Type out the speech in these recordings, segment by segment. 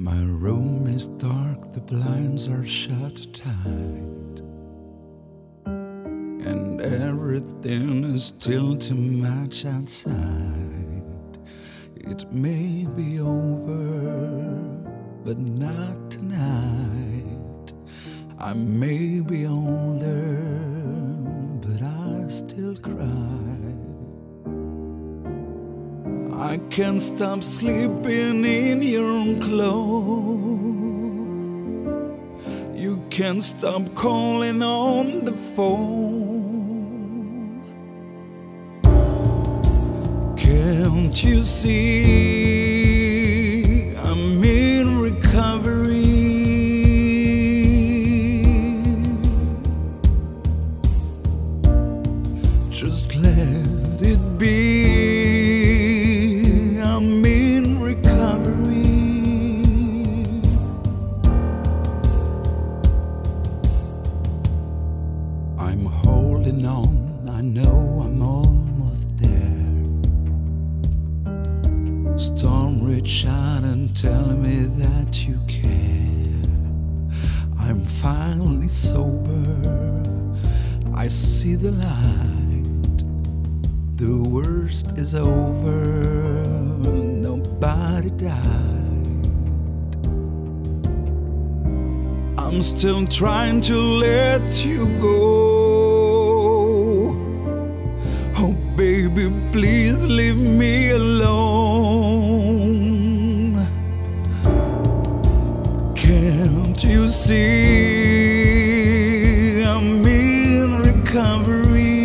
My room is dark, the blinds are shut tight. And everything is still too much outside. It may be over, but not tonight. I may be older, but I still cry. I can't stop sleeping in your clothes. You can't stop calling on the phone. Can't you see holding on. I know I'm almost there. Storm reach out and tell me that you care. I'm finally sober. I see the light. The worst is over. Nobody died. I'm still trying to let you go. Baby, please leave me alone. Can't you see I'm in recovery?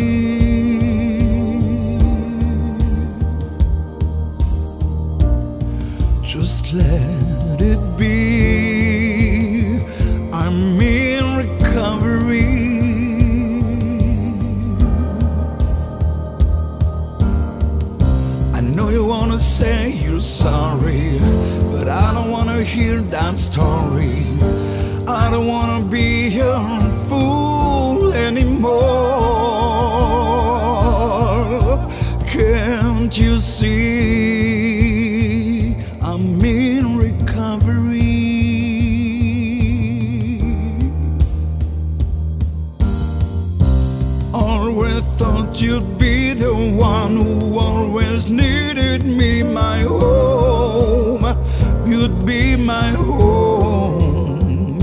Just let it be. You wanna say you're sorry, but I don't wanna hear that story. I don't wanna be your fool anymore. Can't you see I'm in recovery? Always thought you'd be the one who always needed be my home.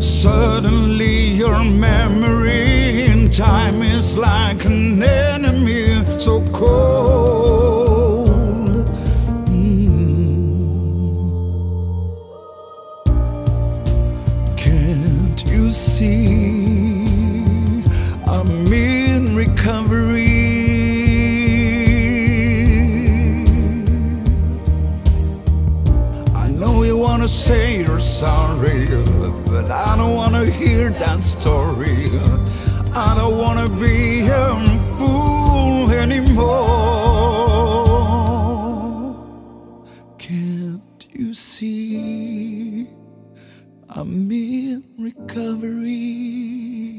Suddenly, your memory in time is like an enemy, so cold. Hmm. Can't you see wanna say you're sorry, but I don't wanna hear that story. I don't wanna be a fool anymore. Can't you see? I'm in recovery.